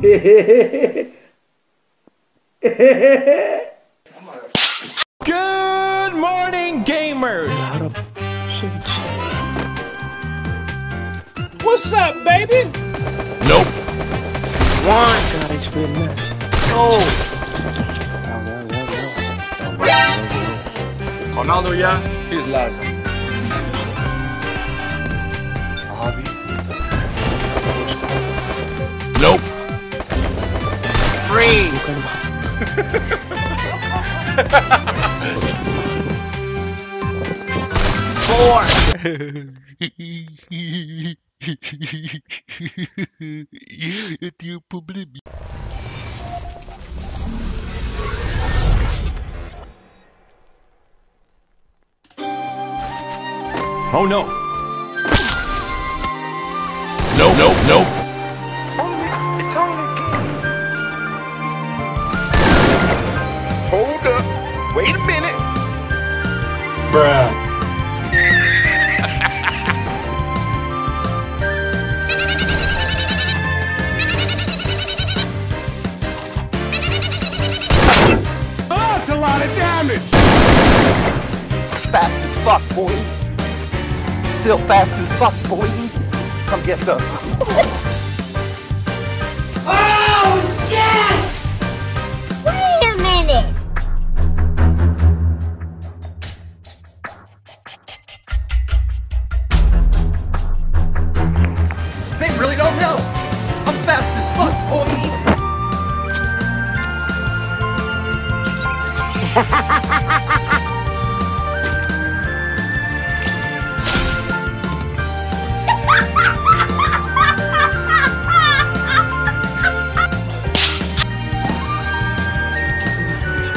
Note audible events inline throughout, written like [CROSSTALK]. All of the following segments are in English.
Good morning, gamers! What's up, baby? Nope. One. God, it's been nuts. Oh. Ronaldo ja, hier is Four! Eu tenho um. Oh no! No, no, no. Bruh. Oh, that's a lot of damage! Fast as fuck, boy. Still fast as fuck, boy. Come get some.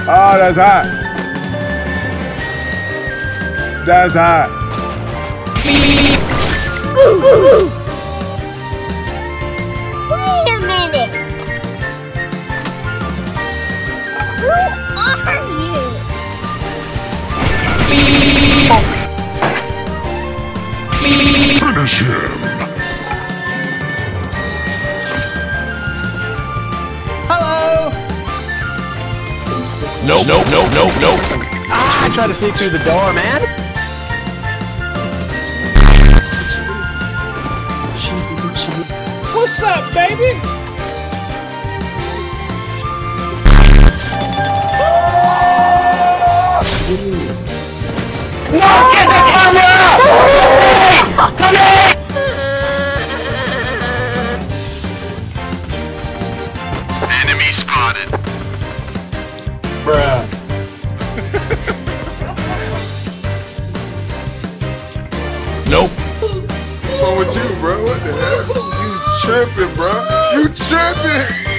Oh, that's hot. That's hot. Wait a minute! Who are you? Nope, nope, nope, nope, nope. Ah, I tried to sneak through the door, man. What's up, baby? Enemy Nope. What's wrong with you, bro? What the hell? You tripping, bro. You tripping.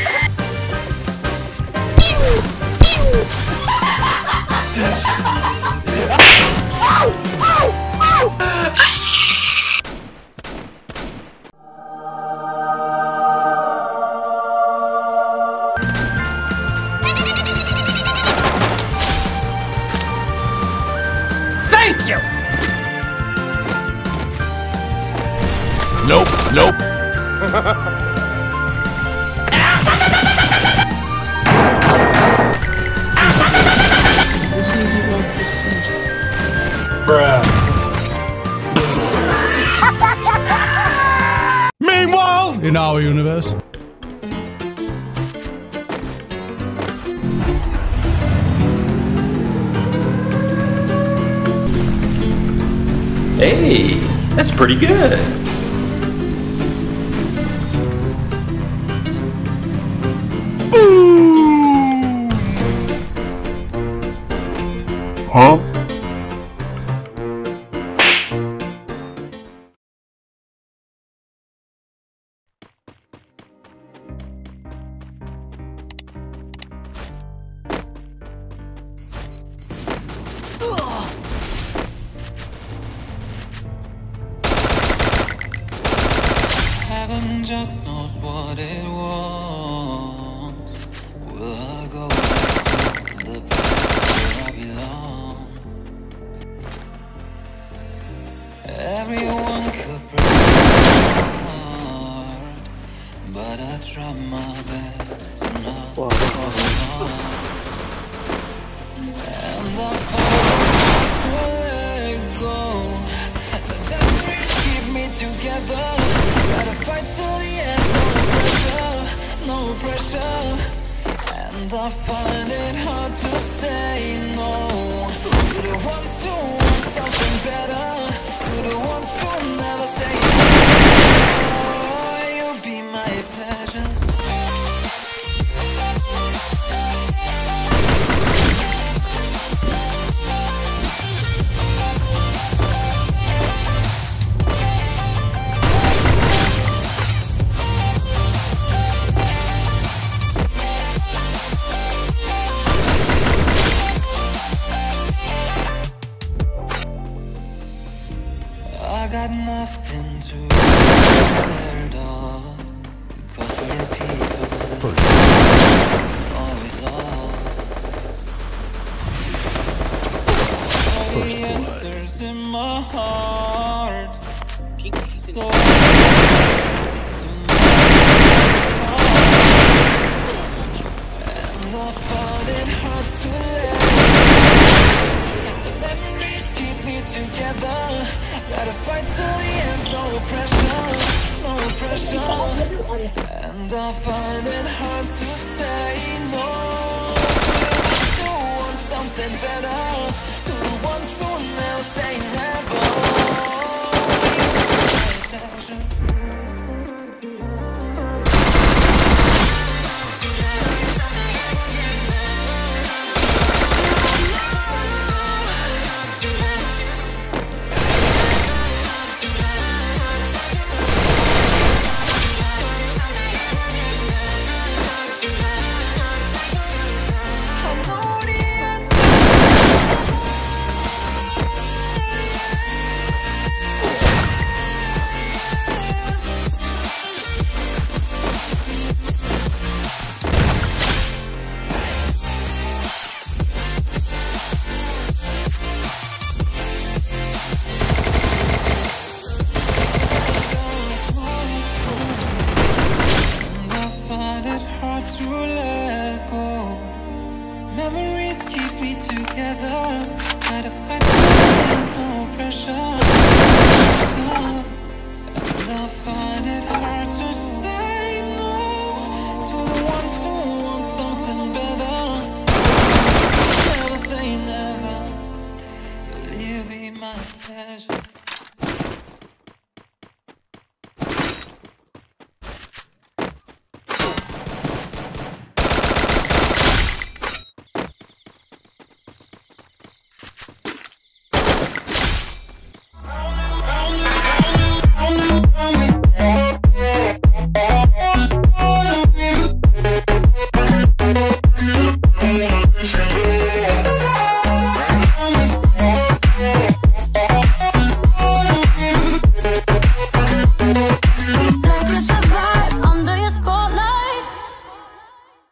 Thank [LAUGHS] Nope, nope. Bruh. Meanwhile, in our universe. Hey, that's pretty good. Huh? Heaven just knows what it wants. Pressure, no pressure. And I find it hard to say no to the ones who want something better, to the ones who never say no. Got nothing to be scared of because we're people always love. All the answers in my heart. So and I find it hard to let memories keep me together. Gotta fight till the end, no pressure, no pressure. And I find it hard to say no who want something better, ones together. Not a fight, no pressure.